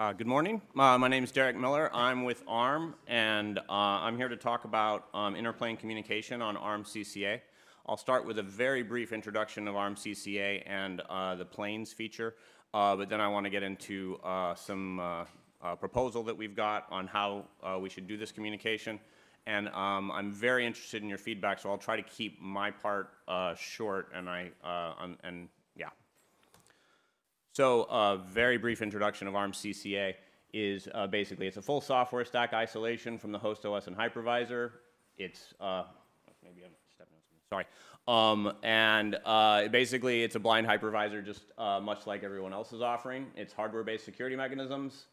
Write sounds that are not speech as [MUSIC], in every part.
Uh, good morning. Uh, my name is Derek Miller. I'm with ARM, and uh, I'm here to talk about um, interplane communication on ARM CCA. I'll start with a very brief introduction of ARM CCA and uh, the planes feature, uh, but then I want to get into uh, some proposal that we've got on how we should do this communication. And um, I'm very interested in your feedback, so I'll try to keep my part short and I and so a very brief introduction of ARM CCA is uh, basically it's a full software stack isolation from the host OS and hypervisor. It's uh, maybe I'm stepping on something. Sorry. Um, and uh, basically, it's a blind hypervisor, just uh, much like everyone else is offering. It's hardware-based security mechanisms,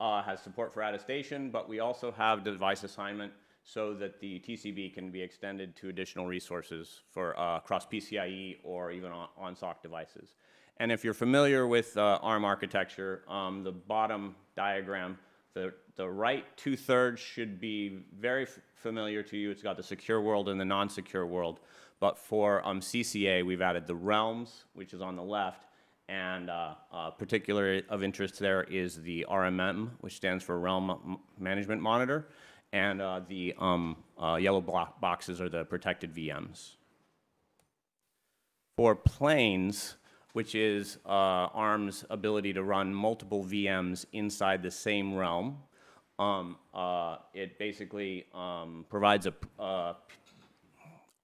uh, has support for attestation, but we also have device assignment so that the TCB can be extended to additional resources for uh, cross PCIe or even on, on SOC devices. And if you're familiar with uh, ARM architecture, um, the bottom diagram, the, the right two-thirds should be very familiar to you. It's got the secure world and the non-secure world. But for um, CCA, we've added the realms, which is on the left, and uh, uh, particular of interest there is the RMM, which stands for Realm Management Monitor, and uh, the um, uh, yellow boxes are the protected VMs. For planes, which is uh, ARM's ability to run multiple VMs inside the same realm. Um, uh, it basically um, provides a uh,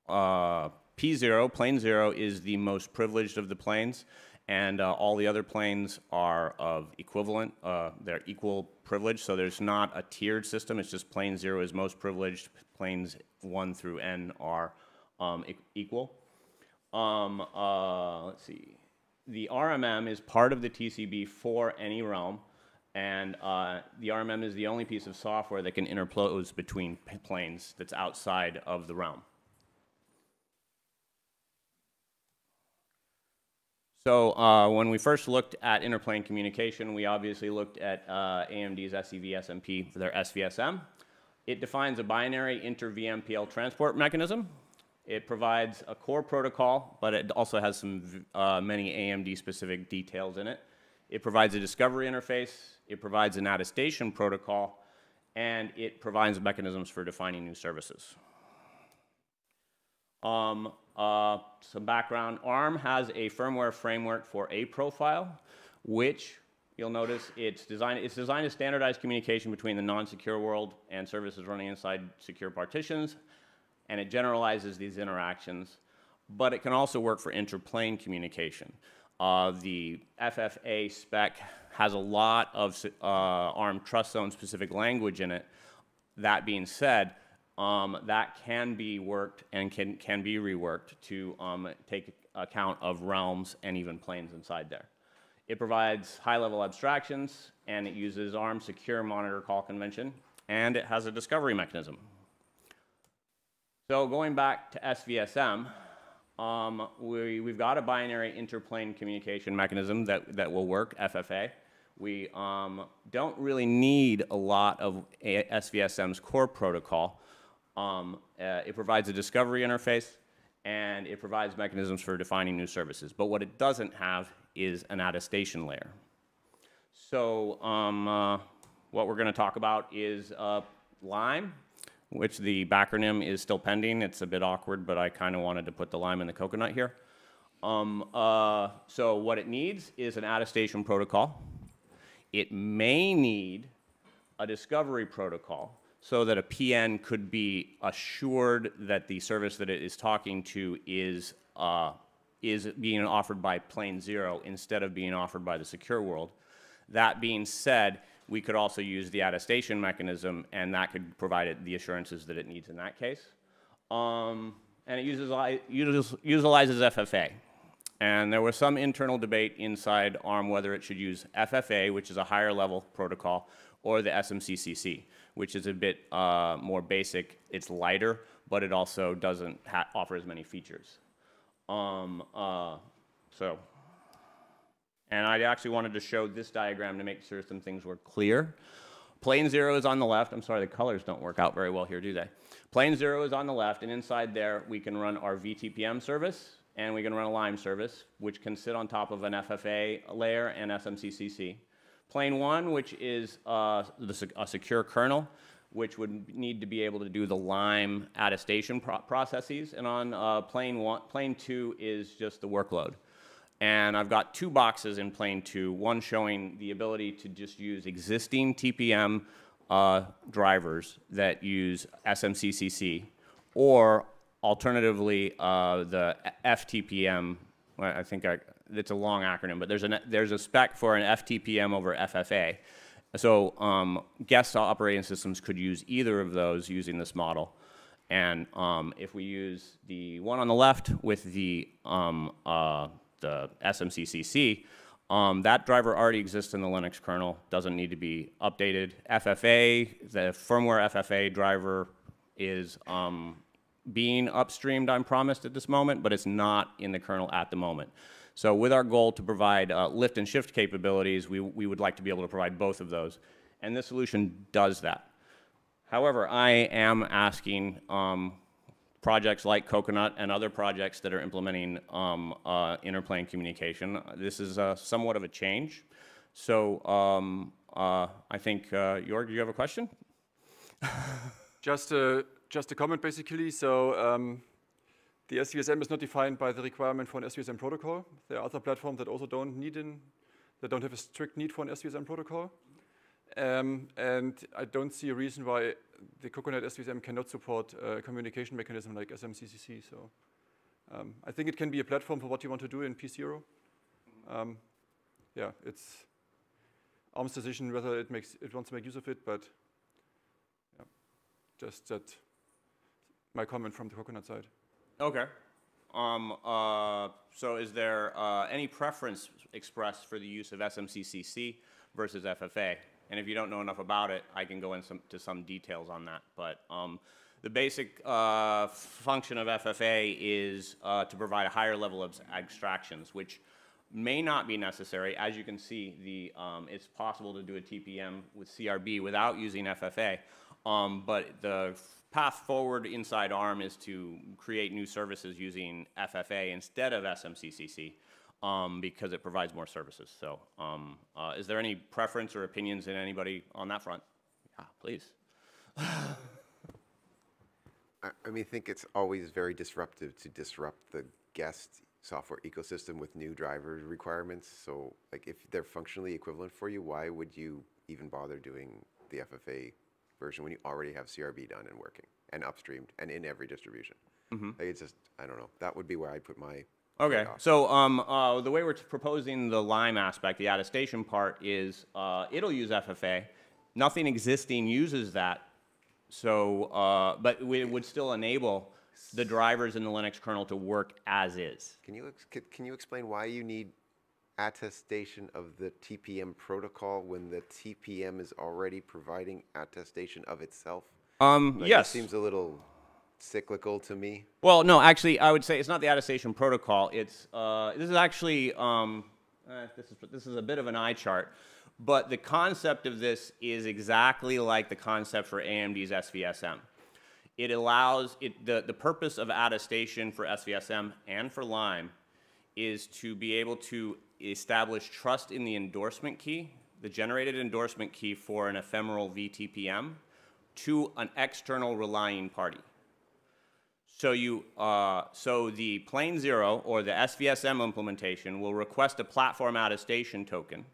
uh P0, plane 0 is the most privileged of the planes, and uh, all the other planes are of equivalent, uh, they're equal privilege, so there's not a tiered system, it's just plane 0 is most privileged, planes 1 through N are um, e equal. Um, let's see the RMM is part of the TCB for any realm, and uh, the RMM is the only piece of software that can interpose between planes that's outside of the realm. So uh, when we first looked at interplane communication, we obviously looked at uh, AMD's SEV SNP for their SVSM. It defines a binary inter-VMPL transport mechanism, it provides a core protocol, but it also has some uh, many AMD-specific details in it. It provides a discovery interface. It provides an attestation protocol, and it provides mechanisms for defining new services. Um, uh, some background, ARM has a firmware framework for A-profile, which you'll notice it's designed, it's designed to standardize communication between the non-secure world and services running inside secure partitions, and it generalizes these interactions, but it can also work for interplane communication. Uh, the FFA spec has a lot of uh, ARM TrustZone specific language in it. That being said, um, that can be worked and can, can be reworked to um, take account of realms and even planes inside there. It provides high-level abstractions, and it uses ARM Secure Monitor Call Convention, and it has a discovery mechanism. So going back to SVSM, um, we, we've got a binary interplane communication mechanism that, that will work, FFA. We um, don't really need a lot of a SVSM's core protocol. Um, uh, it provides a discovery interface, and it provides mechanisms for defining new services. But what it doesn't have is an attestation layer. So um, uh, what we're going to talk about is uh, Lime, which the backronym is still pending. It's a bit awkward, but I kind of wanted to put the lime in the coconut here. Um, uh, so what it needs is an attestation protocol. It may need a discovery protocol so that a PN could be assured that the service that it is talking to is, uh, is being offered by plane zero instead of being offered by the secure world. That being said, we could also use the attestation mechanism, and that could provide it the assurances that it needs in that case. Um, and it uses, utilizes FFA. And there was some internal debate inside ARM whether it should use FFA, which is a higher level protocol, or the SMCCC, which is a bit uh, more basic. It's lighter, but it also doesn't offer as many features. Um, uh, so and I actually wanted to show this diagram to make sure some things were clear. Plane zero is on the left. I'm sorry, the colors don't work out very well here, do they? Plane zero is on the left, and inside there we can run our VTPM service, and we can run a Lime service, which can sit on top of an FFA layer and SMCCC. Plane one, which is uh, the, a secure kernel, which would need to be able to do the Lime attestation pro- processes. And on uh, plane one, plane two is just the workload. And I've got two boxes in plane two, one showing the ability to just use existing TPM uh, drivers that use SMCCC, or alternatively, uh, the FTPM, I think I, it's a long acronym, but there's, an, there's a spec for an FTPM over FFA. So um, guest operating systems could use either of those using this model. And um, if we use the one on the left with the, um, uh, the SMCCC, um, that driver already exists in the Linux kernel, doesn't need to be updated. FFA, the firmware FFA driver is um, being upstreamed, I'm promised at this moment, but it's not in the kernel at the moment. So with our goal to provide uh, lift and shift capabilities, we, we would like to be able to provide both of those. And this solution does that. However, I am asking um, projects like Coconut and other projects that are implementing um, uh, interplane communication. This is uh, somewhat of a change. So um, uh, I think, uh, Jorg, you have a question? [LAUGHS] Just a, just a comment, basically. So um, the SVSM is not defined by the requirement for an SVSM protocol. There are other platforms that also don't need an, that don't have a strict need for an SVSM protocol. Um, and I don't see a reason why the Coconut SVSM cannot support a communication mechanism like SMCCC. So um, I think it can be a platform for what you want to do in P0. Um, yeah, it's ARM's decision whether it makes it wants to make use of it, but yeah, just that my comment from the Coconut side. Okay. Um, uh, so is there uh, any preference expressed for the use of SMCCC versus FFA? And if you don't know enough about it, I can go into some, details on that. But um, the basic uh, function of FFA is uh, to provide a higher level of abstractions, which may not be necessary. As you can see, the, um, it's possible to do a TPM with CRB without using FFA. Um, but the path forward inside ARM is to create new services using FFA instead of SMCCC um, because it provides more services. So um, uh, is there any preference or opinions in anybody on that front? Yeah, please. I, I mean, I think it's always very disruptive to disrupt the guest software ecosystem with new driver requirements. So, like, if they're functionally equivalent for you, why would you even bother doing the FFA version when you already have CRB done and working and upstreamed and in every distribution? Like, it's just, I don't know. That would be where I'd put my. Okay, so um, uh, the way we're proposing the Lime aspect, the attestation part, is uh, it'll use FFA. Nothing existing uses that, so, uh, but we- it would still enable the drivers in the Linux kernel to work as is. Can you, ex- can you explain why you need attestation of the TPM protocol when the TPM is already providing attestation of itself? Um, Like, yes. It seems a little cyclical to me. Well, no, actually, I would say it's not the attestation protocol. It's uh, this is actually um, eh, this is this is a bit of an eye chart, but the concept of this is exactly like the concept for AMD's SVSM. It allows it the the purpose of attestation for SVSM and for Lime is to be able to establish trust in the endorsement key, the generated endorsement key for an ephemeral VTPM, to an external relying party. So you, uh, so the plane zero or the SVSM implementation will request a platform attestation token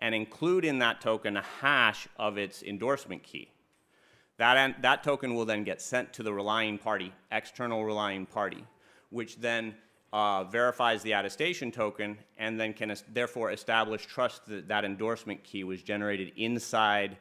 and include in that token a hash of its endorsement key. That, that token will then get sent to the relying party, external relying party, which then uh, verifies the attestation token and then can therefore establish trust that that endorsement key was generated inside,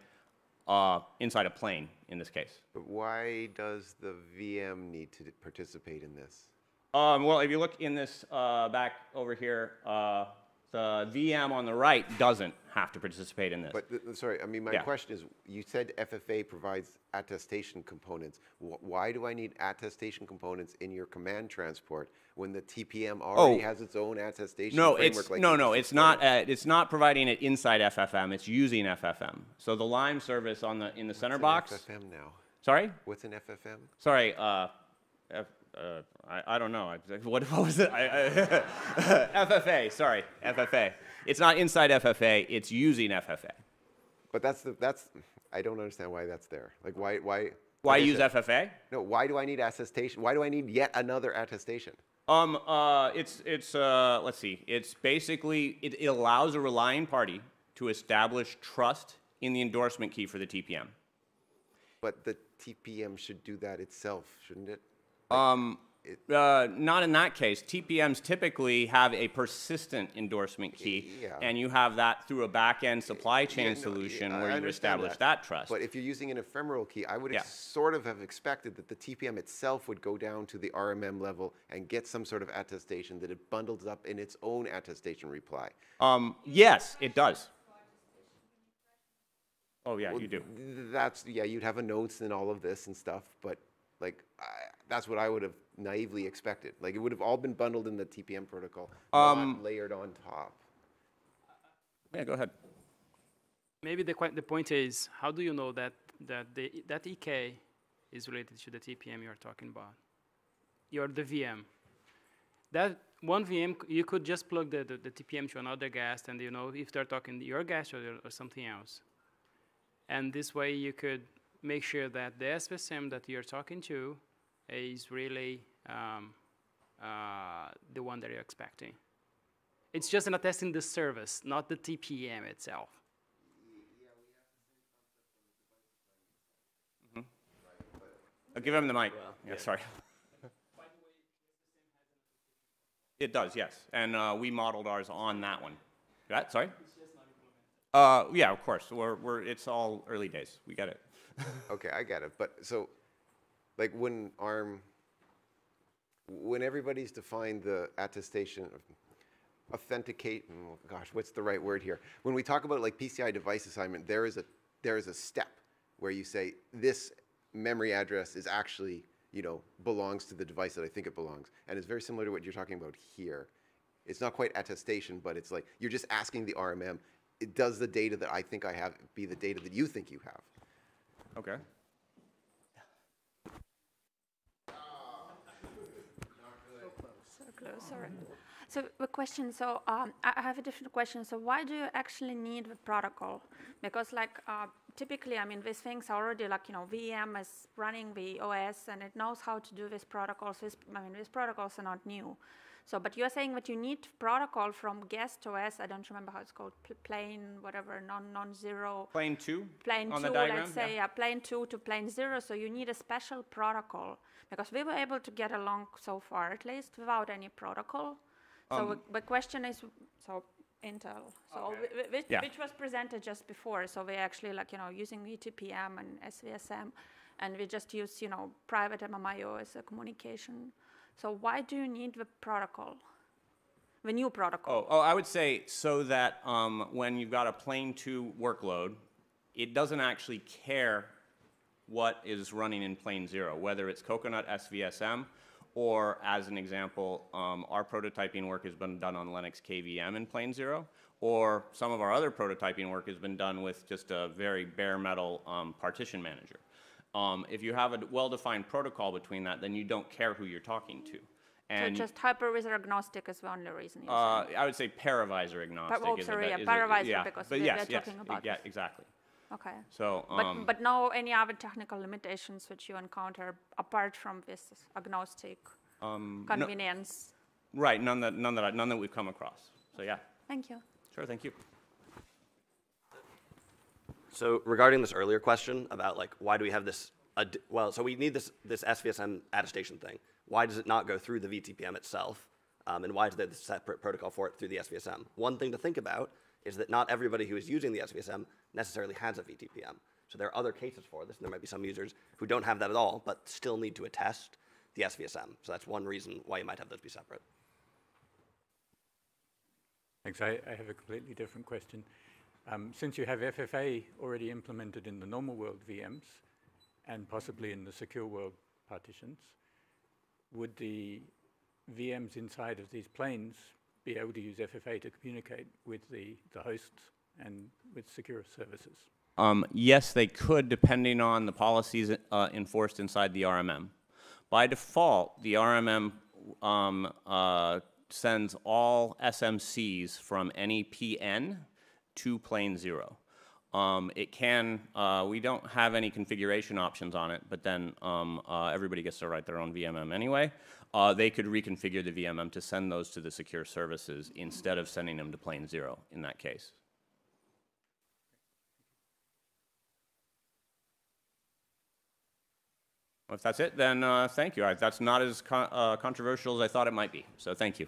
uh, inside a plane in this case. But why does the VM need to participate in this? Um, well, if you look in this uh, back over here, uh, the VM on the right doesn't have to participate in this. But, th- sorry, I mean, my Yeah. question is, you said FFA provides attestation components. Wh- Why do I need attestation components in your command transport when the TPM already Oh. has its own attestation no, framework? it's like no, no, it's not. Uh, it's not providing it inside FFM. It's using FFM. So the Lime service on the in the center What's an box. FFM now. Sorry, What's an FFM? sorry. Uh, F, uh, I, I don't know. I- [LAUGHS] What, what was it? I, I, [LAUGHS] FFA. Sorry, FFA. It's not inside FFA, it's using FFA. But that's the, that's, I don't understand why that's there. Like, why, why? Why use FFA? No, why do I need attestation? Why do I need yet another attestation? Um, uh, it's, it's, uh, let's see, it's basically, it, it allows a relying party to establish trust in the endorsement key for the TPM. But the TPM should do that itself, shouldn't it? Um, uh, not in that case. TPMs typically have a persistent endorsement key, Yeah. and you have that through a back-end supply chain Yeah, no, solution yeah, I where you establish that, trust. But if you're using an ephemeral key, I would sort of have expected that the TPM itself would go down to the RMM level and get some sort of attestation that it bundles up in its own attestation reply. um, yes, it does. Oh yeah, you do. That's, yeah, you'd have a notes and all of this and stuff, but like, I, that's what I would have naively expected. Like, it would have all been bundled in the TPM protocol, Um, not layered on top. Yeah, go ahead. Maybe the, the point is, how do you know that, that, the, that EK is related to the TPM you're talking about? You're the VM. That one VM, you could just plug the, the, the TPM to another guest and you know if they're talking your guest or, or something else. And this way you could make sure that the SVSM that you're talking to is really um, uh, the one that you're expecting. It's just an attesting the service, not the TPM itself. Uh, give him the mic. yeah, sorry. [LAUGHS] It does, yes. And uh, we modeled ours on that one. That, sorry? Uh, yeah, of course. We're, we're, it's all early days. We get it. Okay, I get it. But so, like when ARM, when everybody's defined the attestation, of authenticate, oh gosh, what's the right word here? When we talk about like PCI device assignment, there is a there is a step where you say this memory address is actually you know belongs to the device that I think it belongs, and it's very similar to what you're talking about here. It's not quite attestation, but it's like you're just asking the RMM, does the data that I think I have be the data that you think you have. Okay. So close, sorry. So the question, so um, I have a different question. So why do you actually need the protocol? Because like uh, typically, I mean, these things are already like, you know, VM is running the OS and it knows how to do these protocols. I mean, these protocols are not new. So, but you're saying that you need protocol from guest OS, I don't remember how it's called, pl- plane, whatever, non, non-zero Plane two plane on two, the diagram? let's say, yeah. plane two to plane zero. So you need a special protocol because we were able to get along so far, at least, without any protocol. So Um, the, the question is, so Intel, so whi- whi- which, Yeah. which was presented just before. So we actually like you know using ETPM and SVSM, and we just use you know private MMIO as a communication. So why do you need the protocol, the new protocol? Oh, oh, I would say so that um, when you've got a plane two workload, it doesn't actually care what is running in plane zero, whether it's Coconut SVSM or, as an example, um, our prototyping work has been done on Linux KVM in plane zero, or some of our other prototyping work has been done with just a very bare metal um, partition manager. Um, if you have a well-defined protocol between that, then you don't care who you're talking to. so And just hypervisor agnostic is the only reason. You're uh. I would say paravisor agnostic. oh, is a sorry, yeah, paravisor yeah, because but we- yes, we're yes, talking about Yeah, this. exactly. Okay. So, But, um, but no any other technical limitations which you encounter apart from this agnostic um, no- convenience. right, none that, none that, I- none that we've come across. So, yeah, Thank you. sure, thank you. So regarding this earlier question about like why do we have this? well, so we need this this SVSM attestation thing. Why does it not go through the VTPM itself? Um, and why is there this separate protocol for it through the SVSM? One thing to think about is that not everybody who is using the SVSM necessarily has a VTPM. So there are other cases for this, and there might be some users who don't have that at all, but still need to attest the SVSM. So that's one reason why you might have those be separate. Thanks. I, I have a completely different question. Um, since you have FFA already implemented in the normal world VMs and possibly in the secure world partitions, would the VMs inside of these planes be able to use FFA to communicate with the, the hosts and with secure services? Um, yes, they could, depending on the policies uh, enforced inside the RMM. By default, the RMM um, uh, sends all SMCs from any PN to plane zero. Um, it can, uh, we don't have any configuration options on it, but then um, uh, everybody gets to write their own VMM anyway. Uh, they could reconfigure the VMM to send those to the secure services instead of sending them to plane zero in that case. If that's it, then uh, thank you. I, that's not as con- uh, controversial as I thought it might be. So thank you.